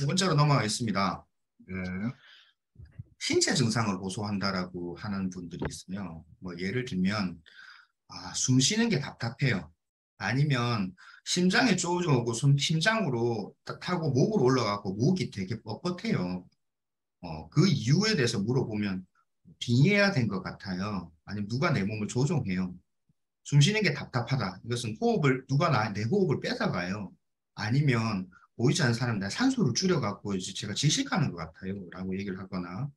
세 번째로 넘어가겠습니다. 네. 신체 증상을 호소한다라고 하는 분들이 있으며, 뭐 예를 들면 아, 숨 쉬는 게 답답해요. 아니면 심장에 쪼져오고 숨 심장으로 타고 목으로 올라가고 목이 되게 뻣뻣해요. 어, 그 이유에 대해서 물어보면 빙의해야 된 것 같아요. 아니면 누가 내 몸을 조종해요. 숨 쉬는 게 답답하다. 이것은 호흡을 누가 나, 내 호흡을 뺏어가요. 아니면 보이지 않는 사람 내 산소를 줄여갖고 이제 제가 질식하는 것 같아요. 라고 얘기를 하거나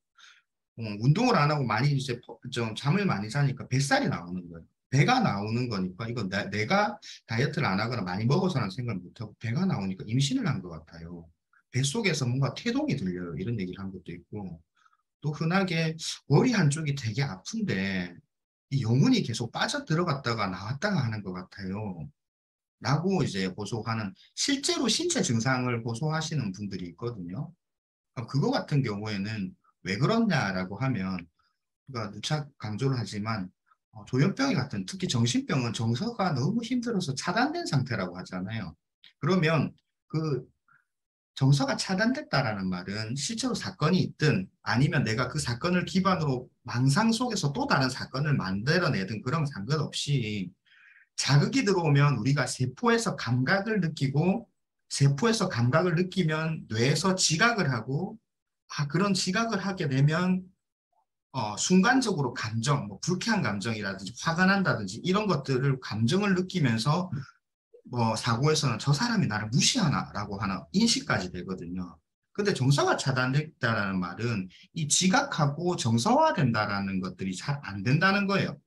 어, 운동을 안 하고 많이 이제 좀 잠을 많이 자니까 뱃살이 나오는 거예요. 배가 나오는 거니까 이건 나, 내가 다이어트를 안 하거나 많이 먹어서는 생각을 못하고 배가 나오니까 임신을 한 것 같아요. 뱃속에서 뭔가 태동이 들려요. 이런 얘기를 한 것도 있고 또 흔하게 머리 한쪽이 되게 아픈데 이 영혼이 계속 빠져 들어갔다가 나왔다가 하는 것 같아요. 라고 이제 호소하는 실제로 신체 증상을 호소하시는 분들이 있거든요. 그거 같은 경우에는 왜 그렇냐라고 하면 우리가 누차 강조를 하지만 어, 조현병이 같은 특히 정신병은 정서가 너무 힘들어서 차단된 상태라고 하잖아요. 그러면 그 정서가 차단됐다라는 말은 실제로 사건이 있든 아니면 내가 그 사건을 기반으로 망상 속에서 또 다른 사건을 만들어내든 그런 상관없이 자극이 들어오면 우리가 세포에서 감각을 느끼고 세포에서 감각을 느끼면 뇌에서 지각을 하고 아 그런 지각을 하게 되면 어, 순간적으로 감정, 뭐 불쾌한 감정이라든지 화가 난다든지 이런 것들을 감정을 느끼면서 뭐 사고에서는 저 사람이 나를 무시하나라고 하는 인식까지 되거든요. 근데 정서가 차단됐다는 말은 이 지각하고 정서화된다라는 것들이 잘 안 된다는 거예요.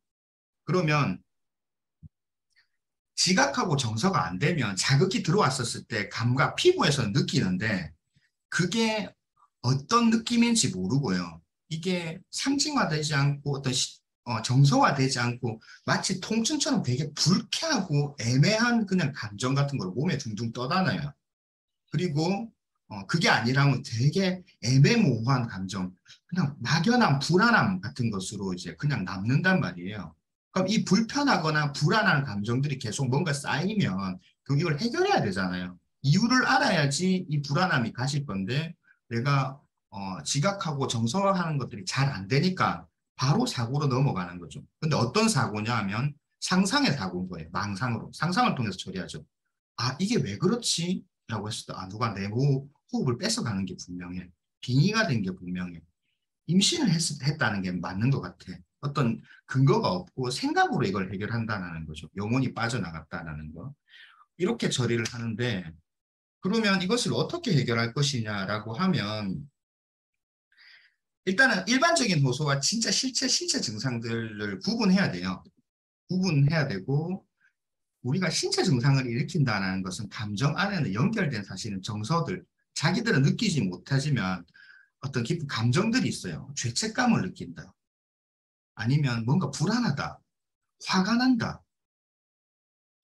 그러면 지각하고 정서가 안 되면 자극이 들어왔었을 때 감각, 피부에서 느끼는데 그게 어떤 느낌인지 모르고요. 이게 상징화되지 않고 어떤 시, 어, 정서화되지 않고 마치 통증처럼 되게 불쾌하고 애매한 그냥 감정 같은 걸 몸에 둥둥 떠다녀요. 그리고 어, 그게 아니라면 되게 애매모호한 감정, 그냥 막연한 불안함 같은 것으로 이제 그냥 남는단 말이에요. 그럼 이 불편하거나 불안한 감정들이 계속 뭔가 쌓이면 그 이걸 해결해야 되잖아요. 이유를 알아야지 이 불안함이 가실 건데 내가 어, 지각하고 정서화하는 것들이 잘 안 되니까 바로 사고로 넘어가는 거죠. 근데 어떤 사고냐 하면 상상의 사고인 거예요. 망상으로. 상상을 통해서 처리하죠. 아, 이게 왜 그렇지? 라고 했을 때, 아, 누가 내 호흡을 뺏어가는 게 분명해. 빙의가 된 게 분명해. 임신을 했, 했다는 게 맞는 것 같아. 어떤 근거가 없고 생각으로 이걸 해결한다는 거죠. 영혼이 빠져나갔다는 거. 이렇게 처리를 하는데, 그러면 이것을 어떻게 해결할 것이냐라고 하면 일단은 일반적인 호소와 진짜 실체 신체 증상들을 구분해야 돼요. 구분해야 되고 우리가 신체 증상을 일으킨다는 것은 감정 안에는 연결된 사실은 정서들 자기들은 느끼지 못하지만 어떤 깊은 감정들이 있어요. 죄책감을 느낀다. 아니면 뭔가 불안하다. 화가 난다.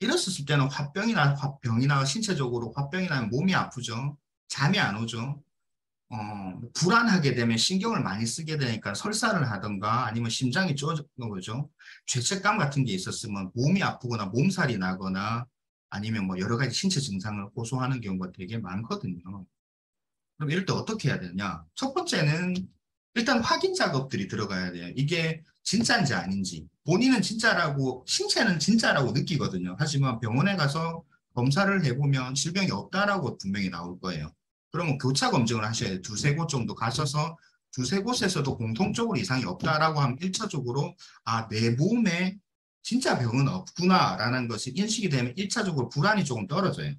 이랬을 때는 화병이나 화병이나 신체적으로 화병이 나면 몸이 아프죠. 잠이 안 오죠. 어, 불안하게 되면 신경을 많이 쓰게 되니까 설사를 하던가 아니면 심장이 쪼는 거죠. 죄책감 같은 게 있었으면 몸이 아프거나 몸살이 나거나 아니면 뭐 여러 가지 신체 증상을 호소하는 경우가 되게 많거든요. 그럼 이럴 때 어떻게 해야 되냐? 첫 번째는 일단 확인 작업들이 들어가야 돼요. 이게 진짜인지 아닌지. 본인은 진짜라고, 신체는 진짜라고 느끼거든요. 하지만 병원에 가서 검사를 해보면 질병이 없다라고 분명히 나올 거예요. 그러면 교차 검증을 하셔야 돼요. 두세 곳 정도 가셔서 두세 곳에서도 공통적으로 이상이 없다라고 하면 1차적으로 아, 내 몸에 진짜 병은 없구나라는 것이 인식이 되면 1차적으로 불안이 조금 떨어져요.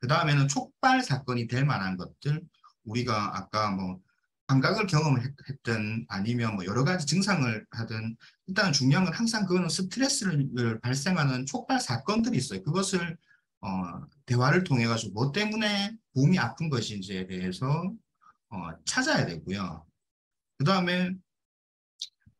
그 다음에는 촉발 사건이 될 만한 것들, 우리가 아까 뭐 감각을 경험했든 아니면 뭐 여러 가지 증상을 하든 일단 중요한 건 항상 그거는 스트레스를 발생하는 촉발 사건들이 있어요. 그것을 어, 대화를 통해 가지고 뭐 때문에 몸이 아픈 것인지에 대해서 어, 찾아야 되고요. 그 다음에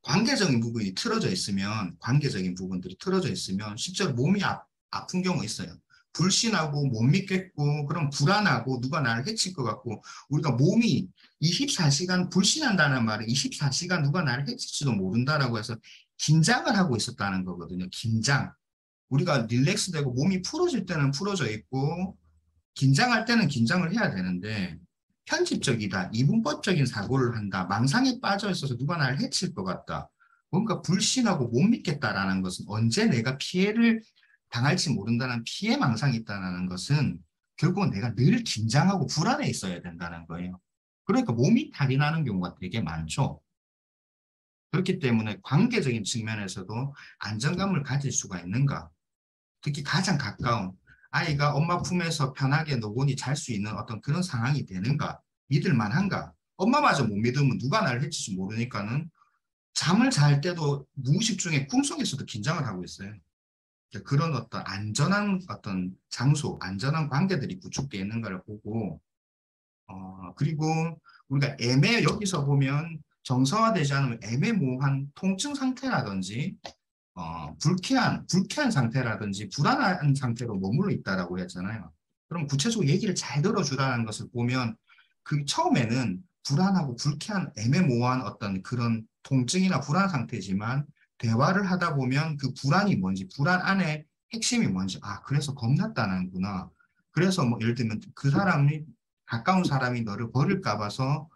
관계적인 부분이 틀어져 있으면 관계적인 부분들이 틀어져 있으면 실제로 몸이 아, 아픈 경우 있어요. 불신하고 못 믿겠고 그럼 불안하고 누가 나를 해칠 것 같고 우리가 몸이 24시간 불신한다는 말은 24시간 누가 나를 해칠지도 모른다라고 해서 긴장을 하고 있었다는 거거든요. 긴장. 우리가 릴렉스 되고 몸이 풀어질 때는 풀어져 있고 긴장할 때는 긴장을 해야 되는데 편집적이다, 이분법적인 사고를 한다, 망상에 빠져 있어서 누가 나를 해칠 것 같다, 뭔가 불신하고 못 믿겠다라는 것은 언제 내가 피해를 당할지 모른다는 피해 망상이 있다는 것은 결국은 내가 늘 긴장하고 불안해 있어야 된다는 거예요. 그러니까 몸이 탈이 나는 경우가 되게 많죠. 그렇기 때문에 관계적인 측면에서도 안정감을 가질 수가 있는가. 특히 가장 가까운 아이가 엄마 품에서 편하게 노곤히 잘 수 있는 어떤 그런 상황이 되는가. 믿을 만한가. 엄마마저 못 믿으면 누가 나를 해칠지 모르니까는 잠을 잘 때도 무의식 중에 꿈속에서도 긴장을 하고 있어요. 그런 어떤 안전한 어떤 장소, 안전한 관계들이 구축되어 있는가를 보고, 어, 그리고 우리가 애매, 여기서 보면 정서화되지 않으면 애매모호한 통증 상태라든지, 어, 불쾌한, 불쾌한 상태라든지, 불안한 상태로 머물러 있다라고 했잖아요. 그럼 구체적으로 얘기를 잘 들어주라는 것을 보면, 그 처음에는 불안하고 불쾌한 애매모호한 어떤 그런 통증이나 불안 상태지만 대화를 하다 보면 그 불안이 뭔지, 불안 안에 핵심이 뭔지, 아, 그래서 겁났다는구나. 그래서 뭐 예를 들면 그 사람이, 가까운 사람이 너를 버릴까 봐서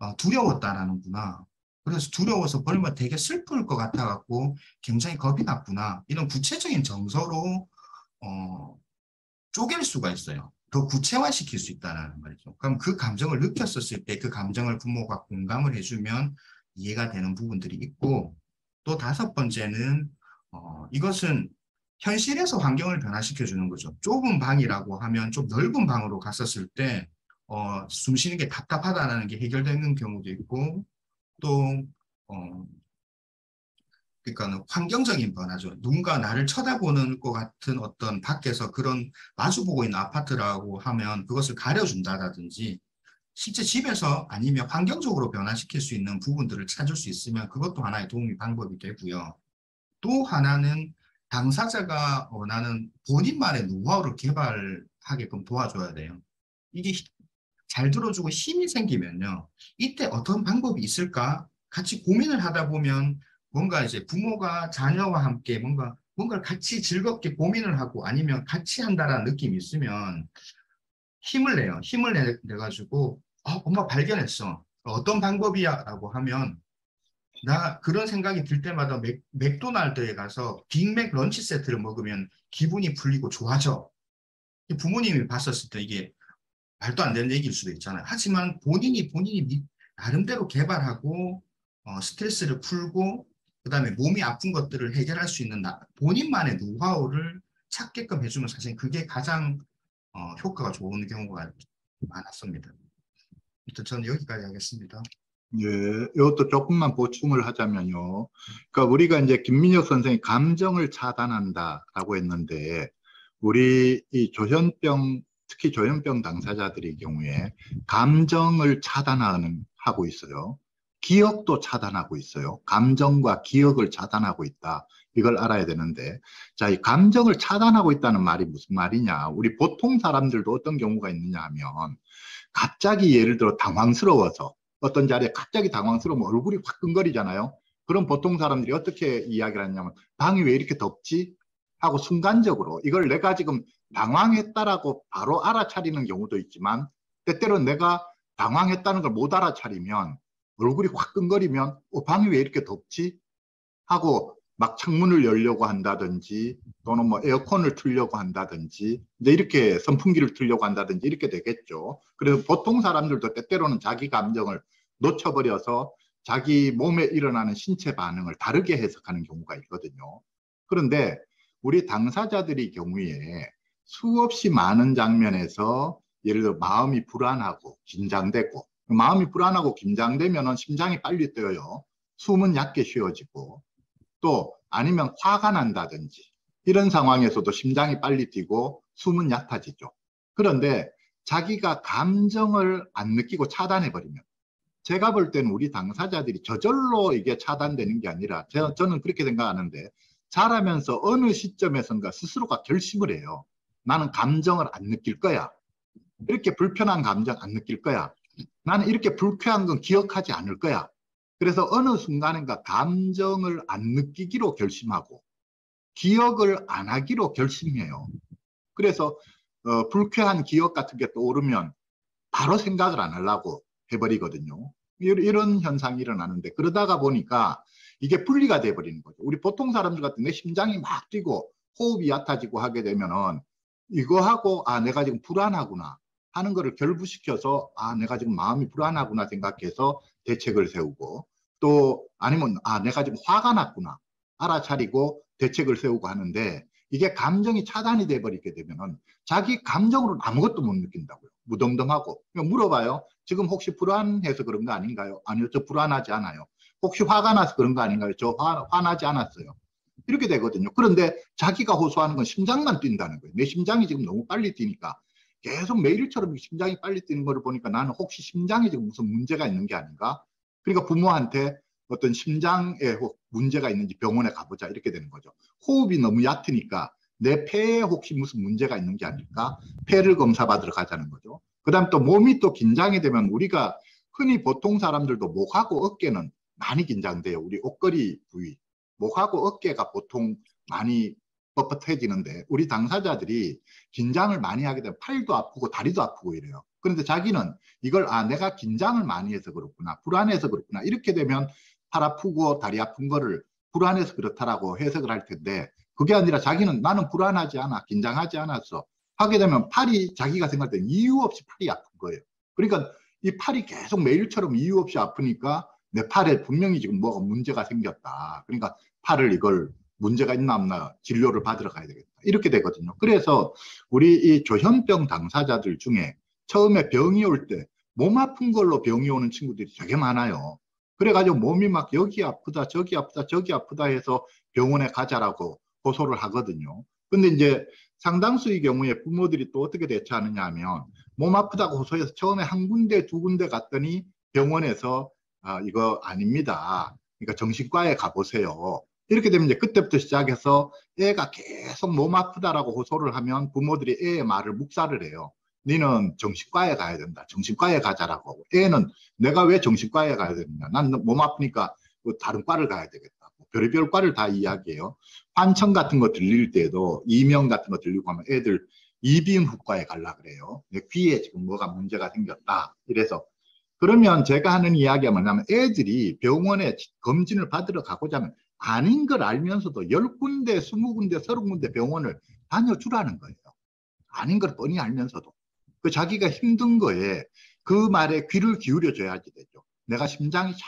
어, 두려웠다라는구나. 그래서 두려워서 버리면 되게 슬플 것 같아갖고 굉장히 겁이 났구나. 이런 구체적인 정서로 어, 쪼갤 수가 있어요. 더 구체화시킬 수 있다는 말이죠. 그럼 그 감정을 느꼈었을 때 그 감정을 부모가 공감을 해주면 이해가 되는 부분들이 있고 또 다섯 번째는 어, 이것은 현실에서 환경을 변화시켜 주는 거죠. 좁은 방이라고 하면 좀 넓은 방으로 갔었을 때 어, 숨 쉬는 게 답답하다는 게 해결되는 경우도 있고 또 어, 그러니까 환경적인 변화죠. 누군가 나를 쳐다보는 것 같은 어떤 밖에서 그런 마주보고 있는 아파트라고 하면 그것을 가려준다든지 실제 집에서 아니면 환경적으로 변화시킬 수 있는 부분들을 찾을 수 있으면 그것도 하나의 도움이 방법이 되고요. 또 하나는 당사자가 원하는 본인만의 노하우를 개발하게끔 도와줘야 돼요. 이게 잘 들어주고 힘이 생기면요. 이때 어떤 방법이 있을까? 같이 고민을 하다 보면 뭔가 이제 부모가 자녀와 함께 뭔가 뭔가를 같이 즐겁게 고민을 하고 아니면 같이 한다라는 느낌이 있으면 힘을 내요. 힘을 내, 내가지고 어, 엄마 발견했어. 어떤 방법이야? 라고 하면 나 그런 생각이 들 때마다 맥, 맥도날드에 가서 빅맥 런치 세트를 먹으면 기분이 풀리고 좋아져. 부모님이 봤었을 때 이게 말도 안 되는 얘기일 수도 있잖아요. 하지만 본인이 본인이 나름대로 개발하고 어, 스트레스를 풀고 그 다음에 몸이 아픈 것들을 해결할 수 있는 나, 본인만의 노하우를 찾게끔 해주면 사실 그게 가장 어, 효과가 좋은 경우가 많았습니다. 일단 저는 여기까지 하겠습니다. 예, 이것도 조금만 보충을 하자면요. 그러니까 우리가 이제 김민혁 선생이 감정을 차단한다라고 했는데 우리 이 조현병 특히 조현병 당사자들의 경우에 감정을 차단하는 하고 있어요. 기억도 차단하고 있어요. 감정과 기억을 차단하고 있다. 이걸 알아야 되는데, 자, 이 감정을 차단하고 있다는 말이 무슨 말이냐? 우리 보통 사람들도 어떤 경우가 있느냐 하면, 갑자기 예를 들어 당황스러워서 어떤 자리에 갑자기 당황스러우면 얼굴이 화끈거리잖아요. 그럼 보통 사람들이 어떻게 이야기를 하냐면 방이 왜 이렇게 덥지? 하고 순간적으로 이걸 내가 지금 당황했다라고 바로 알아차리는 경우도 있지만 때때로 내가 당황했다는 걸 못 알아차리면 얼굴이 화끈거리면 어, 방이 왜 이렇게 덥지? 하고 막 창문을 열려고 한다든지 또는 뭐 에어컨을 틀려고 한다든지 이제 이렇게 선풍기를 틀려고 한다든지 이렇게 되겠죠. 그래서 보통 사람들도 때때로는 자기 감정을 놓쳐버려서 자기 몸에 일어나는 신체 반응을 다르게 해석하는 경우가 있거든요. 그런데 우리 당사자들의 경우에 수없이 많은 장면에서 예를 들어 마음이 불안하고 긴장되고 마음이 불안하고 긴장되면 심장이 빨리 뛰어요. 숨은 얕게 쉬어지고 또 아니면 화가 난다든지 이런 상황에서도 심장이 빨리 뛰고 숨은 얕아지죠. 그런데 자기가 감정을 안 느끼고 차단해버리면 제가 볼 때는 우리 당사자들이 저절로 이게 차단되는 게 아니라 저, 저는 그렇게 생각하는데 자라면서 어느 시점에선가 스스로가 결심을 해요. 나는 감정을 안 느낄 거야. 이렇게 불편한 감정 안 느낄 거야. 나는 이렇게 불쾌한 건 기억하지 않을 거야. 그래서 어느 순간인가 감정을 안 느끼기로 결심하고 기억을 안 하기로 결심해요. 그래서 어, 불쾌한 기억 같은 게 떠오르면 바로 생각을 안 하려고 해버리거든요. 이런 현상이 일어나는데 그러다가 보니까 이게 분리가 돼버리는 거죠. 우리 보통 사람들 같은 내 심장이 막 뛰고 호흡이 얕아지고 하게 되면은 이거 하고 아 내가 지금 불안하구나 하는 거를 결부시켜서 아 내가 지금 마음이 불안하구나 생각해서 대책을 세우고 또 아니면 아 내가 지금 화가 났구나 알아차리고 대책을 세우고 하는데 이게 감정이 차단이 돼 버리게 되면은 자기 감정으로는 아무것도 못 느낀다고요. 무덤덤하고 물어봐요. 지금 혹시 불안해서 그런 거 아닌가요? 아니요, 저 불안하지 않아요. 혹시 화가 나서 그런 거 아닌가요? 저 화, 화나지 않았어요. 이렇게 되거든요. 그런데 자기가 호소하는 건 심장만 뛴다는 거예요. 내 심장이 지금 너무 빨리 뛰니까 계속 매일처럼 심장이 빨리 뛰는 걸 보니까 나는 혹시 심장에 지금 무슨 문제가 있는 게 아닌가? 그러니까 부모한테 어떤 심장에 문제가 있는지 병원에 가보자 이렇게 되는 거죠. 호흡이 너무 얕으니까 내 폐에 혹시 무슨 문제가 있는 게 아닐까? 폐를 검사받으러 가자는 거죠. 그 다음 또 몸이 또 긴장이 되면 우리가 흔히 보통 사람들도 목하고 어깨는 많이 긴장돼요. 우리 옷걸이 부위. 목하고 어깨가 보통 많이 뻣뻣해지는데 우리 당사자들이 긴장을 많이 하게 되면 팔도 아프고 다리도 아프고 이래요. 그런데 자기는 이걸 아 내가 긴장을 많이 해서 그렇구나 불안해서 그렇구나 이렇게 되면 팔 아프고 다리 아픈 거를 불안해서 그렇다라고 해석을 할 텐데 그게 아니라 자기는 나는 불안하지 않아 긴장하지 않았어 하게 되면 팔이 자기가 생각할 때 이유 없이 팔이 아픈 거예요. 그러니까 이 팔이 계속 매일처럼 이유 없이 아프니까 내 팔에 분명히 지금 뭐가 문제가 생겼다. 그러니까 팔을 이걸 문제가 있나 없나 진료를 받으러 가야 되겠다. 이렇게 되거든요. 그래서 우리 이 조현병 당사자들 중에 처음에 병이 올 때 몸 아픈 걸로 병이 오는 친구들이 되게 많아요. 그래가지고 몸이 막 여기 아프다, 저기 아프다, 저기 아프다 해서 병원에 가자라고 고소를 하거든요. 근데 이제 상당수의 경우에 부모들이 또 어떻게 대처하느냐 하면 몸 아프다고 호소해서 처음에 한 군데, 두 군데 갔더니 병원에서 아, 이거 아닙니다. 그러니까 정신과에 가보세요. 이렇게 되면 이제 그때부터 시작해서 애가 계속 몸 아프다라고 호소를 하면 부모들이 애의 말을 묵살을 해요. 너는 정신과에 가야 된다. 정신과에 가자라고. 애는 내가 왜 정신과에 가야 되느냐. 난 몸 아프니까 뭐 다른 과를 가야 되겠다. 뭐 별의별 과를 다 이야기해요. 환청 같은 거 들릴 때도 이명 같은 거 들리고 하면 애들 이비인후과에 갈라 그래요. 귀에 지금 뭐가 문제가 생겼다. 이래서 그러면 제가 하는 이야기가 뭐냐면 애들이 병원에 검진을 받으러 가고자 하면 아닌 걸 알면서도 10군데, 20군데, 30군데 병원을 다녀주라는 거예요. 아닌 걸 뻔히 알면서도. 그 자기가 힘든 거에 그 말에 귀를 기울여 줘야지 되죠. 내가 심장이 쫙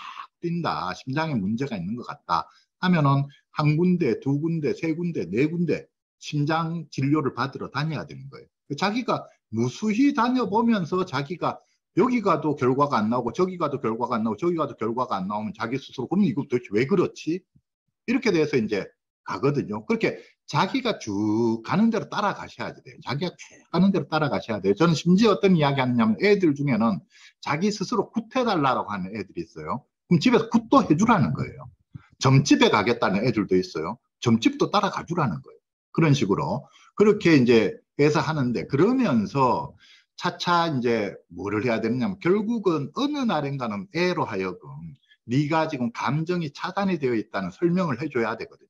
뛴다. 심장에 문제가 있는 것 같다. 하면은 한 군데, 두 군데, 세 군데, 네 군데 심장 진료를 받으러 다녀야 되는 거예요. 자기가 무수히 다녀보면서 자기가 여기 가도 결과가 안 나오고 저기 가도 결과가 안 나오고 저기 가도 결과가 안 나오면 자기 스스로 그럼 이거 도대체 왜 그렇지? 이렇게 돼서 이제 가거든요. 그렇게 자기가 쭉 가는 대로 따라가셔야 돼요. 자기가 가는 대로 따라가셔야 돼요. 저는 심지어 어떤 이야기 하느냐면 애들 중에는 자기 스스로 굿해달라고 하는 애들이 있어요. 그럼 집에서 굿도 해주라는 거예요. 점집에 가겠다는 애들도 있어요. 점집도 따라가 주라는 거예요. 그런 식으로. 그렇게 이제 해서 하는데 그러면서 차차 이제 뭐를 해야 되느냐 면 결국은 어느 날인가는 애로 하여금 네가 지금 감정이 차단이 되어 있다는 설명을 해줘야 되거든요.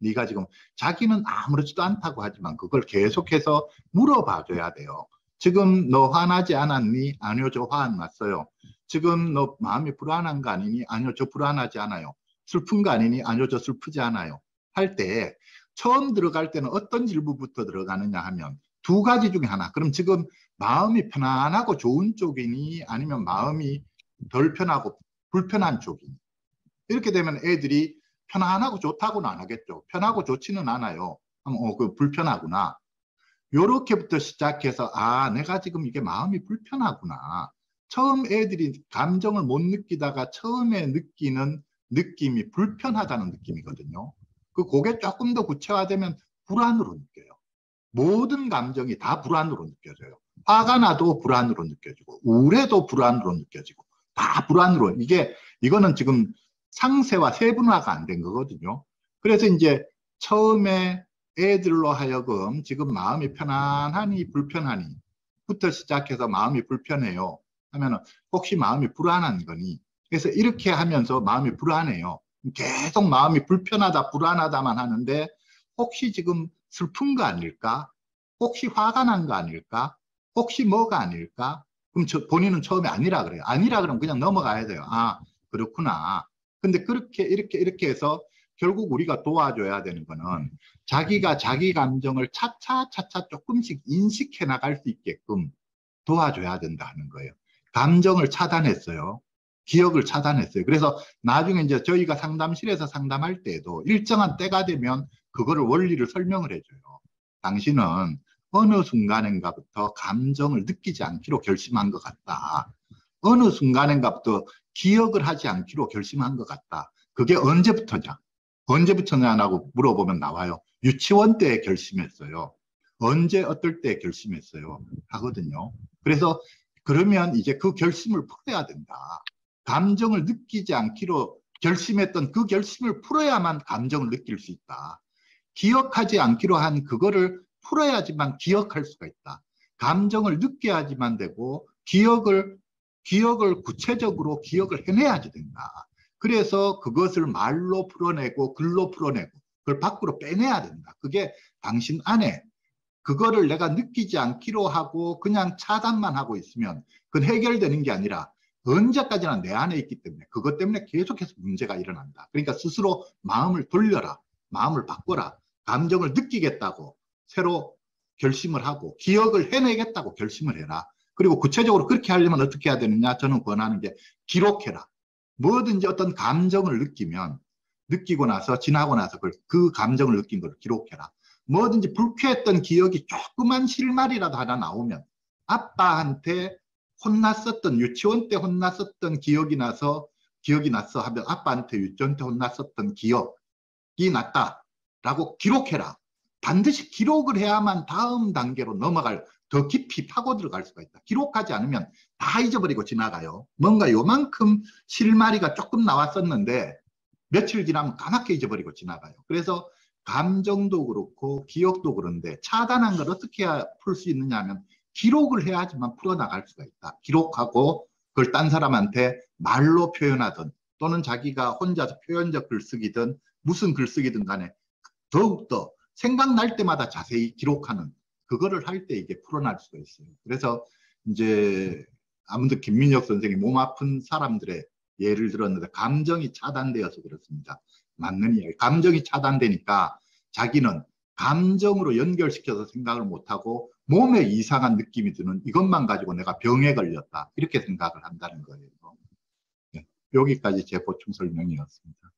네가 지금 자기는 아무렇지도 않다고 하지만 그걸 계속해서 물어봐 줘야 돼요. 지금 너 화나지 않았니? 아니요, 저 화 안 났어요. 지금 너 마음이 불안한 거 아니니? 아니요, 저 불안하지 않아요. 슬픈 거 아니니? 아니요, 저 슬프지 않아요. 할 때 처음 들어갈 때는 어떤 질문부터 들어가느냐 하면 두 가지 중에 하나. 그럼 지금 마음이 편안하고 좋은 쪽이니? 아니면 마음이 덜 편하고 불편한 쪽이니? 이렇게 되면 애들이 편안하고 좋다고는 안 하겠죠. 편하고 좋지는 않아요. 어, 그 불편하구나. 요렇게부터 시작해서 아 내가 지금 이게 마음이 불편하구나. 처음 애들이 감정을 못 느끼다가 처음에 느끼는 느낌이 불편하다는 느낌이거든요. 그 그게 조금 더 구체화되면 불안으로 느껴요. 모든 감정이 다 불안으로 느껴져요. 화가 나도 불안으로 느껴지고 우울해도 불안으로 느껴지고 다 불안으로 이게 이거는 지금 상세와 세분화가 안 된 거거든요. 그래서 이제 처음에 애들로 하여금 지금 마음이 편안하니 불편하니 부터 시작해서 마음이 불편해요. 하면은 혹시 마음이 불안한 거니? 그래서 이렇게 하면서 마음이 불안해요. 계속 마음이 불편하다, 불안하다만 하는데 혹시 지금 슬픈 거 아닐까? 혹시 화가 난 거 아닐까? 혹시 뭐가 아닐까? 그럼 저, 본인은 처음에 아니라 그래요. 아니라 그러면 그냥 넘어가야 돼요. 아, 그렇구나. 근데 그렇게 이렇게 이렇게 해서 결국 우리가 도와줘야 되는 거는 자기가 자기 감정을 차차 차차 조금씩 인식해 나갈 수 있게끔 도와줘야 된다는 거예요. 감정을 차단했어요. 기억을 차단했어요. 그래서 나중에 이제 저희가 상담실에서 상담할 때도 일정한 때가 되면 그거를 원리를 설명을 해줘요. 당신은 어느 순간인가부터 감정을 느끼지 않기로 결심한 것 같다. 어느 순간인가부터 기억을 하지 않기로 결심한 것 같다. 그게 언제부터냐? 언제부터냐라고 물어보면 나와요. 유치원 때 결심했어요. 언제 어떨 때 결심했어요. 하거든요. 그래서 그러면 이제 그 결심을 풀어야 된다. 감정을 느끼지 않기로 결심했던 그 결심을 풀어야만 감정을 느낄 수 있다. 기억하지 않기로 한 그거를 풀어야지만 기억할 수가 있다. 감정을 느껴야지만 되고 기억을 기억을 구체적으로 기억을 해내야지 된다. 그래서 그것을 말로 풀어내고 글로 풀어내고 그걸 밖으로 빼내야 된다. 그게 당신 안에 그거를 내가 느끼지 않기로 하고 그냥 차단만 하고 있으면 그건 해결되는 게 아니라 언제까지나 내 안에 있기 때문에 그것 때문에 계속해서 문제가 일어난다. 그러니까 스스로 마음을 돌려라. 마음을 바꿔라. 감정을 느끼겠다고 새로 결심을 하고 기억을 해내겠다고 결심을 해라. 그리고 구체적으로 그렇게 하려면 어떻게 해야 되느냐? 저는 권하는 게 기록해라. 뭐든지 어떤 감정을 느끼면 느끼고 나서 지나고 나서 그걸, 그 감정을 느낀 걸 기록해라. 뭐든지 불쾌했던 기억이 조그만 실말이라도 하나 나오면 아빠한테 혼났었던 유치원 때 혼났었던 기억이 나서 기억이 났어 하면 아빠한테 유치원 때 혼났었던 기억이 났다라고 기록해라. 반드시 기록을 해야만 다음 단계로 넘어갈 더 깊이 파고 들어갈 수가 있다. 기록하지 않으면 다 잊어버리고 지나가요. 뭔가 요만큼 실마리가 조금 나왔었는데 며칠 지나면 까맣게 잊어버리고 지나가요. 그래서 감정도 그렇고 기억도 그런데 차단한 걸 어떻게 풀 수 있느냐 하면 기록을 해야지만 풀어나갈 수가 있다. 기록하고 그걸 딴 사람한테 말로 표현하든 또는 자기가 혼자서 표현적 글쓰기든 무슨 글쓰기든 간에 더욱더 생각날 때마다 자세히 기록하는 그거를 할 때 이게 풀어날 수가 있어요. 그래서 이제 아무도 김민혁 선생이 몸 아픈 사람들의 예를 들었는데 감정이 차단되어서 그렇습니다. 맞는 이야기. 감정이 차단되니까 자기는 감정으로 연결시켜서 생각을 못하고 몸에 이상한 느낌이 드는 이것만 가지고 내가 병에 걸렸다. 이렇게 생각을 한다는 거예요. 네. 여기까지 제 보충 설명이었습니다.